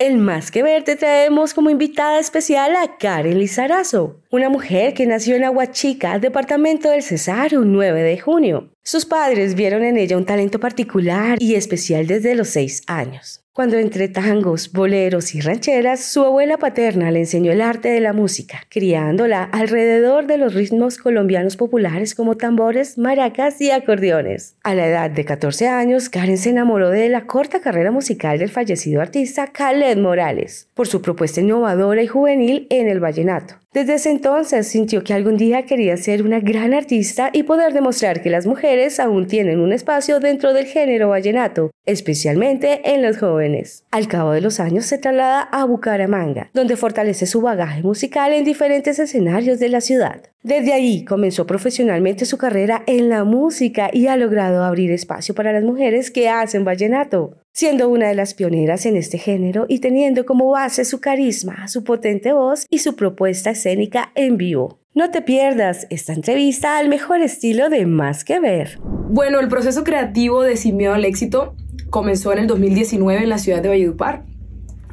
el Más que Ver te traemos como invitada especial a Karen Lizarazo, una mujer que nació en Aguachica, departamento del Cesar, un 9 de junio. Sus padres vieron en ella un talento particular y especial desde los seis años. Cuando entre tangos, boleros y rancheras, su abuela paterna le enseñó el arte de la música, criándola alrededor de los ritmos colombianos populares como tambores, maracas y acordeones. A la edad de 14 años, Karen se enamoró de la corta carrera musical del fallecido artista Khaled Morales, por su propuesta innovadora y juvenil en el vallenato. Desde ese entonces sintió que algún día quería ser una gran artista y poder demostrar que las mujeres aún tienen un espacio dentro del género vallenato, especialmente en los jóvenes. Al cabo de los años se traslada a Bucaramanga, donde fortalece su bagaje musical en diferentes escenarios de la ciudad. Desde ahí comenzó profesionalmente su carrera en la música y ha logrado abrir espacio para las mujeres que hacen vallenato siendo una de las pioneras en este género y teniendo como base su carisma, su potente voz y su propuesta escénica en vivo. No te pierdas esta entrevista al mejor estilo de Más que Ver. Bueno, el proceso creativo de Sin Miedo al Éxito comenzó en el 2019 en la ciudad de Valledupar.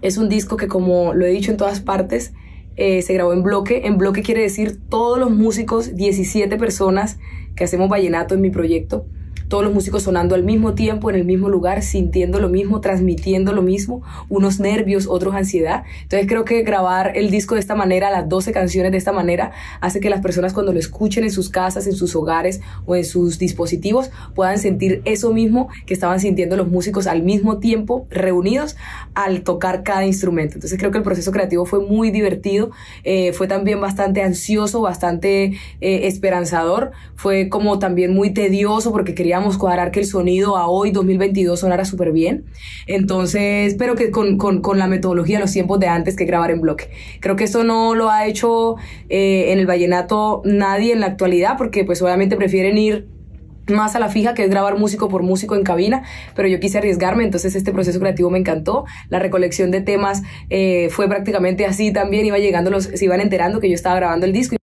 Es un disco que, como lo he dicho en todas partes, eh, se grabó en bloque. En bloque quiere decir todos los músicos, 17 personas que hacemos vallenato en mi proyecto todos los músicos sonando al mismo tiempo, en el mismo lugar, sintiendo lo mismo, transmitiendo lo mismo, unos nervios, otros ansiedad. Entonces creo que grabar el disco de esta manera, las 12 canciones de esta manera, hace que las personas cuando lo escuchen en sus casas, en sus hogares o en sus dispositivos, puedan sentir eso mismo que estaban sintiendo los músicos al mismo tiempo, reunidos, al tocar cada instrumento. Entonces creo que el proceso creativo fue muy divertido, eh, fue también bastante ansioso, bastante eh, esperanzador, fue como también muy tedioso porque quería cuadrar que el sonido a hoy, 2022, sonara súper bien. Entonces, pero que con, con, con, la metodología, los tiempos de antes que grabar en bloque. Creo que eso no lo ha hecho eh, en el vallenato nadie en la actualidad, porque pues obviamente prefieren ir más a la fija, que es grabar músico por músico en cabina, pero yo quise arriesgarme, entonces este proceso creativo me encantó. La recolección de temas eh, fue prácticamente así también, iba llegando los, se iban enterando que yo estaba grabando el disco.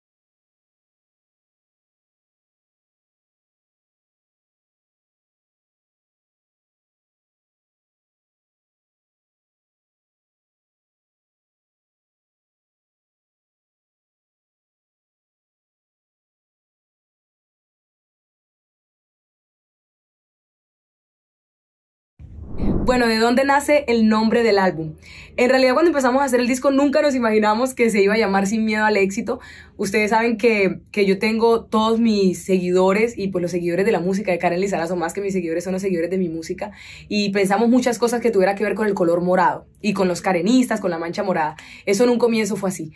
Bueno, ¿de dónde nace el nombre del álbum? En realidad cuando empezamos a hacer el disco nunca nos imaginamos que se iba a llamar Sin Miedo al Éxito. Ustedes saben que, que yo tengo todos mis seguidores y pues los seguidores de la música de Karen Lizarazo, más que mis seguidores son los seguidores de mi música. Y pensamos muchas cosas que tuviera que ver con el color morado y con los carenistas, con la mancha morada. Eso en un comienzo fue así.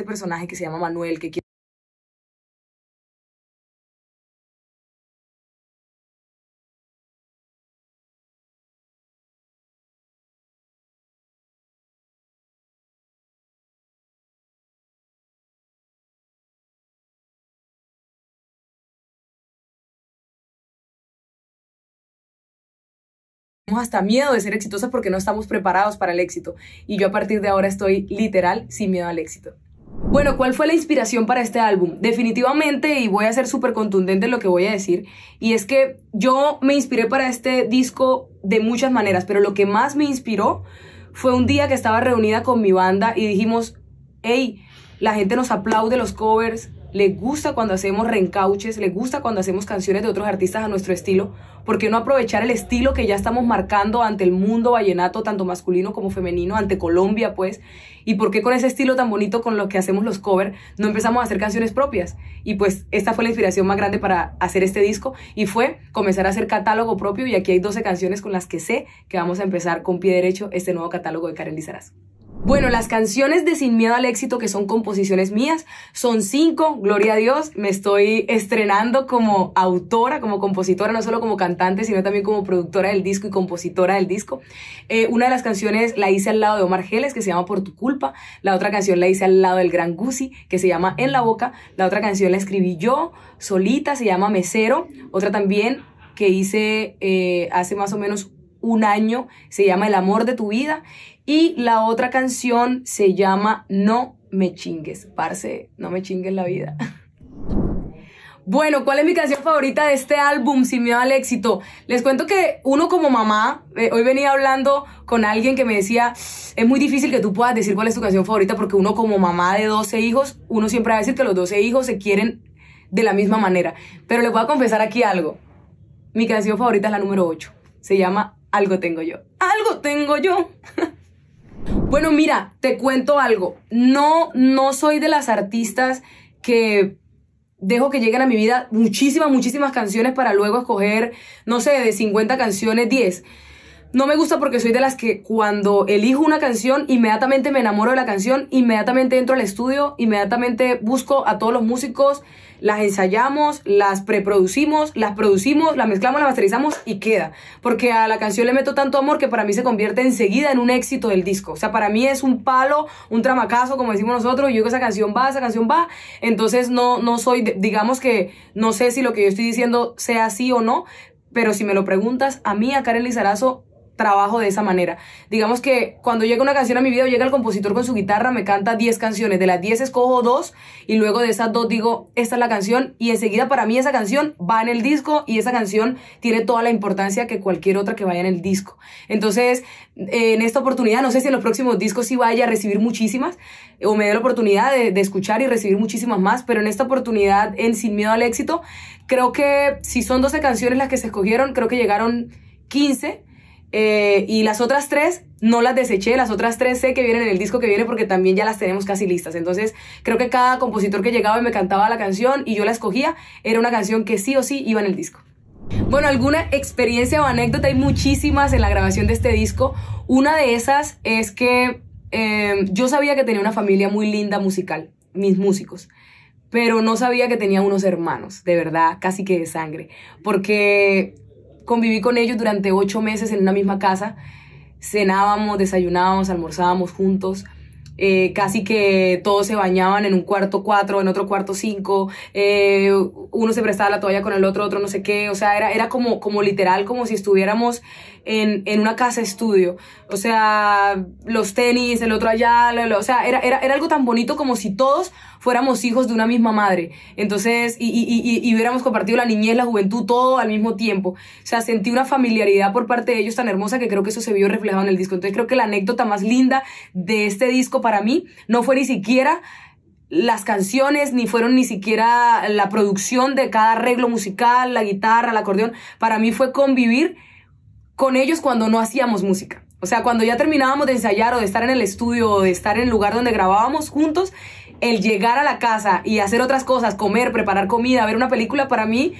Este personaje que se llama Manuel, que quiere hasta miedo de ser exitosa porque no estamos preparados para el éxito. Y yo a partir de ahora estoy literal sin miedo al éxito. Bueno, ¿cuál fue la inspiración para este álbum? Definitivamente, y voy a ser súper contundente en lo que voy a decir, y es que yo me inspiré para este disco de muchas maneras, pero lo que más me inspiró fue un día que estaba reunida con mi banda y dijimos, hey, la gente nos aplaude los covers, le gusta cuando hacemos reencauches, le gusta cuando hacemos canciones de otros artistas a nuestro estilo, ¿por qué no aprovechar el estilo que ya estamos marcando ante el mundo vallenato, tanto masculino como femenino, ante Colombia, pues? ¿Y por qué con ese estilo tan bonito con lo que hacemos los covers no empezamos a hacer canciones propias? Y pues esta fue la inspiración más grande para hacer este disco y fue comenzar a hacer catálogo propio y aquí hay 12 canciones con las que sé que vamos a empezar con pie derecho este nuevo catálogo de Karen Lizaraz. Bueno, las canciones de Sin Miedo al Éxito, que son composiciones mías, son cinco, gloria a Dios, me estoy estrenando como autora, como compositora, no solo como cantante, sino también como productora del disco y compositora del disco. Eh, una de las canciones la hice al lado de Omar Geles, que se llama Por tu culpa, la otra canción la hice al lado del Gran Gucci, que se llama En la boca, la otra canción la escribí yo, solita, se llama Mesero, otra también que hice eh, hace más o menos un año, se llama El amor de tu vida. Y la otra canción se llama No me chingues, parce, no me chingues la vida. Bueno, ¿cuál es mi canción favorita de este álbum, Sin miedo al éxito? Les cuento que uno como mamá, eh, hoy venía hablando con alguien que me decía, es muy difícil que tú puedas decir cuál es tu canción favorita porque uno como mamá de 12 hijos, uno siempre va a decir que los 12 hijos se quieren de la misma manera. Pero les voy a confesar aquí algo. Mi canción favorita es la número 8. Se llama Algo tengo yo. Algo tengo yo. Bueno, mira, te cuento algo. No, no soy de las artistas que dejo que lleguen a mi vida muchísimas, muchísimas canciones para luego escoger, no sé, de 50 canciones, 10. No me gusta porque soy de las que cuando elijo una canción, inmediatamente me enamoro de la canción, inmediatamente entro al estudio, inmediatamente busco a todos los músicos, las ensayamos, las preproducimos, las producimos, las mezclamos, las masterizamos y queda. Porque a la canción le meto tanto amor que para mí se convierte enseguida en un éxito del disco. O sea, para mí es un palo, un tramacazo, como decimos nosotros, y yo que esa canción va, esa canción va. Entonces no, no soy, digamos que no sé si lo que yo estoy diciendo sea así o no, pero si me lo preguntas, a mí, a Karen Lizarazo, trabajo de esa manera. Digamos que cuando llega una canción a mi vida, llega el compositor con su guitarra, me canta 10 canciones, de las 10 escojo dos y luego de esas dos digo, esta es la canción y enseguida para mí esa canción va en el disco y esa canción tiene toda la importancia que cualquier otra que vaya en el disco. Entonces, en esta oportunidad, no sé si en los próximos discos sí vaya a recibir muchísimas o me dé la oportunidad de, de escuchar y recibir muchísimas más, pero en esta oportunidad, en Sin Miedo al Éxito, creo que si son 12 canciones las que se escogieron, creo que llegaron 15 eh, y las otras tres no las deseché, las otras tres sé que vienen en el disco que viene porque también ya las tenemos casi listas. Entonces creo que cada compositor que llegaba y me cantaba la canción y yo la escogía, era una canción que sí o sí iba en el disco. Bueno, alguna experiencia o anécdota, hay muchísimas en la grabación de este disco. Una de esas es que eh, yo sabía que tenía una familia muy linda musical, mis músicos pero no sabía que tenía unos hermanos, de verdad, casi que de sangre, porque conviví con ellos durante ocho meses en una misma casa. Cenábamos, desayunábamos, almorzábamos juntos. Eh, casi que todos se bañaban en un cuarto cuatro, en otro cuarto cinco, eh, uno se prestaba la toalla con el otro, otro no sé qué, o sea, era, era como, como literal, como si estuviéramos en, en una casa estudio, o sea, los tenis, el otro allá, o sea, era, era, era algo tan bonito como si todos fuéramos hijos de una misma madre, entonces, y, y, y, y hubiéramos compartido la niñez, la juventud, todo al mismo tiempo, o sea, sentí una familiaridad por parte de ellos tan hermosa que creo que eso se vio reflejado en el disco, entonces creo que la anécdota más linda de este disco para mí no fue ni siquiera las canciones, ni fueron ni siquiera la producción de cada arreglo musical, la guitarra, el acordeón. Para mí fue convivir con ellos cuando no hacíamos música. O sea, cuando ya terminábamos de ensayar o de estar en el estudio o de estar en el lugar donde grabábamos juntos, el llegar a la casa y hacer otras cosas, comer, preparar comida, ver una película, para mí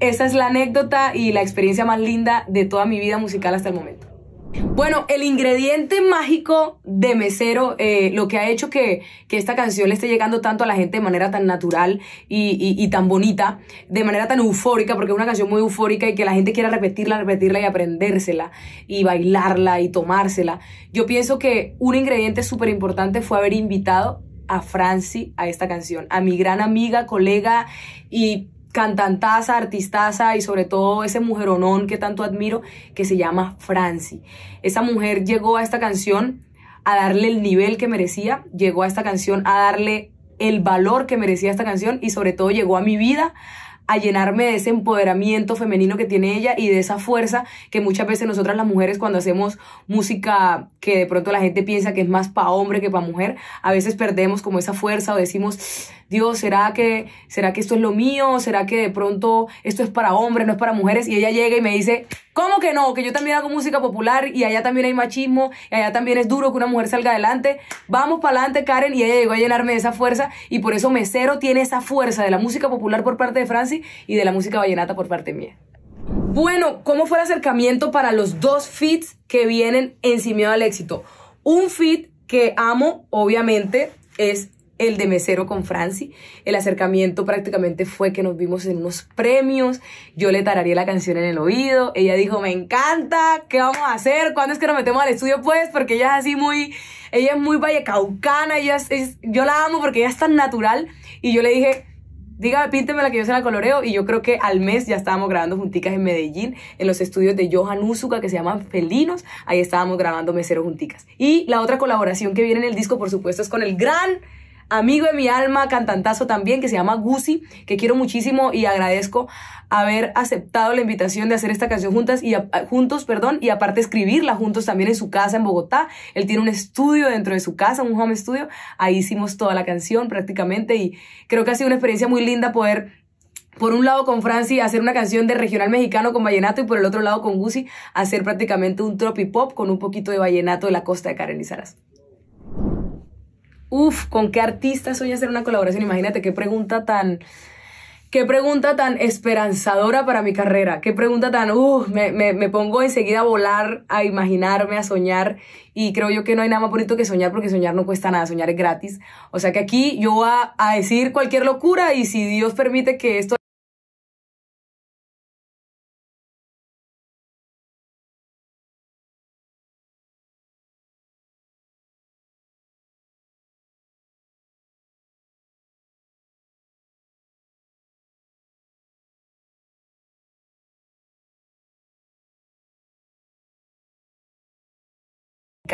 esa es la anécdota y la experiencia más linda de toda mi vida musical hasta el momento. Bueno, el ingrediente mágico de Mesero, eh, lo que ha hecho que, que, esta canción le esté llegando tanto a la gente de manera tan natural y, y, tan bonita, de manera tan eufórica, porque es una canción muy eufórica y que la gente quiera repetirla, repetirla y aprendérsela y bailarla y tomársela. Yo pienso que un ingrediente súper importante fue haber invitado a Franci a esta canción, a mi gran amiga, colega y cantantaza, artistaza y sobre todo ese mujeronón que tanto admiro que se llama Franci. Esa mujer llegó a esta canción a darle el nivel que merecía, llegó a esta canción a darle el valor que merecía esta canción y sobre todo llegó a mi vida a llenarme de ese empoderamiento femenino que tiene ella y de esa fuerza que muchas veces nosotras las mujeres cuando hacemos música que de pronto la gente piensa que es más para hombre que para mujer, a veces perdemos como esa fuerza o decimos, Dios, ¿será que, ¿será que esto es lo mío? ¿Será que de pronto esto es para hombres, no es para mujeres? Y ella llega y me dice, ¿cómo que no? Que yo también hago música popular y allá también hay machismo y allá también es duro que una mujer salga adelante. Vamos para adelante, Karen. Y ella llegó a llenarme de esa fuerza y por eso Mesero tiene esa fuerza de la música popular por parte de Franci y de la música vallenata por parte mía. Bueno, ¿cómo fue el acercamiento para los dos fits que vienen en al Éxito? Un fit que amo, obviamente, es el de mesero con Franci. El acercamiento prácticamente fue que nos vimos en unos premios. Yo le tararía la canción en el oído. Ella dijo, me encanta, ¿qué vamos a hacer? ¿Cuándo es que nos metemos al estudio? Pues, porque ella es así muy, ella es muy vallecaucana, ella es, yo la amo porque ella es tan natural. Y yo le dije, dígame, pínteme la que yo se la coloreo. Y yo creo que al mes ya estábamos grabando junticas en Medellín, en los estudios de Johan Uzuka, que se llaman Felinos. Ahí estábamos grabando Mesero junticas. Y la otra colaboración que viene en el disco, por supuesto, es con el gran amigo de mi alma, cantantazo también, que se llama Gusi, que quiero muchísimo y agradezco haber aceptado la invitación de hacer esta canción juntas y juntos, perdón, y aparte escribirla juntos también en su casa en Bogotá. Él tiene un estudio dentro de su casa, un home studio. Ahí hicimos toda la canción prácticamente y creo que ha sido una experiencia muy linda poder por un lado con Franci hacer una canción de regional mexicano con vallenato y por el otro lado con Gusi hacer prácticamente un tropipop con un poquito de vallenato de la costa de Karen Lizaras. Uf, ¿con qué artista soy hacer una colaboración? Imagínate qué pregunta tan... Qué pregunta tan esperanzadora para mi carrera. Qué pregunta tan... Uf, me, me, pongo enseguida a volar, a imaginarme, a soñar. Y creo yo que no hay nada más bonito que soñar porque soñar no cuesta nada, soñar es gratis. O sea que aquí yo voy a, a decir cualquier locura y si Dios permite que esto...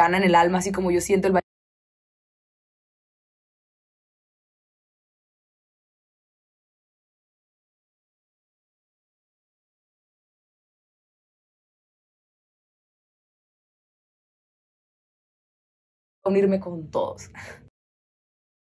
cana en el alma, así como yo siento el unirme con todos.